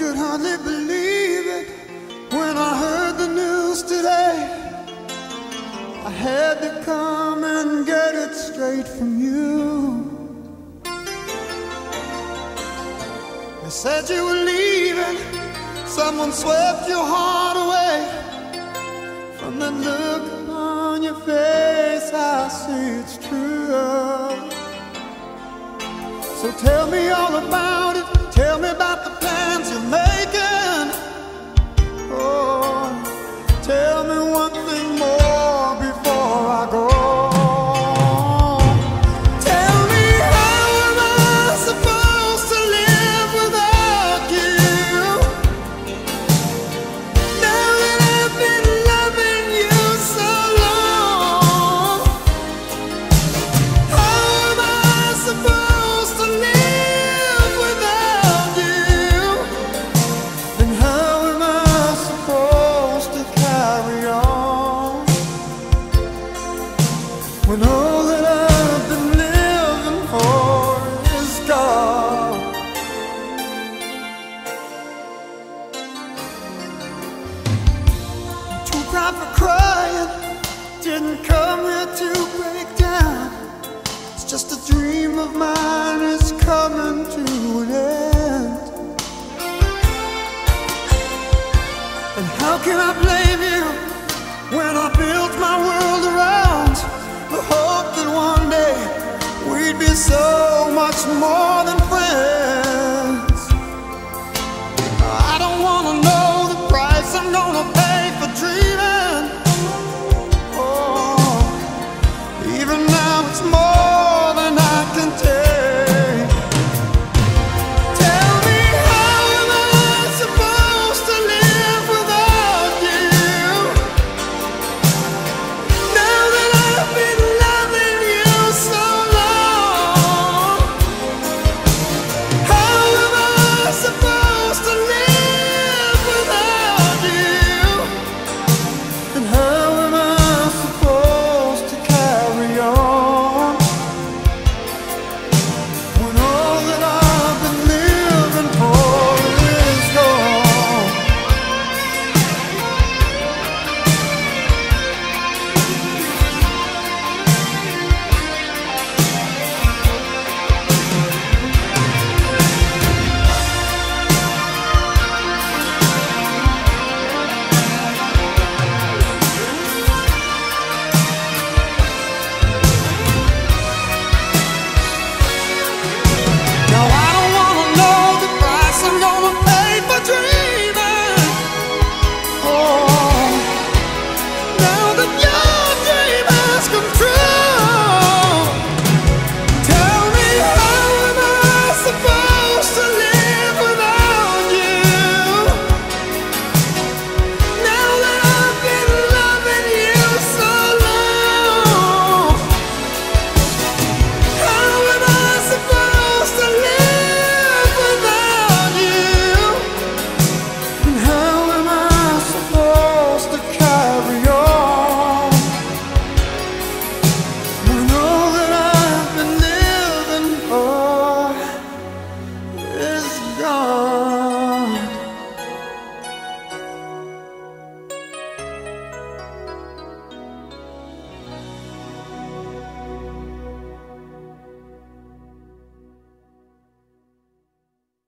could hardly believe it when I heard the news today. I had to come and get it straight from you. They said you were leaving, someone swept your heart away. From the look on your face, I see it's true. So tell me all about it. Just a dream of mine is coming to an end. And how can I blame? Oh.